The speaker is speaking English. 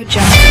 Jump.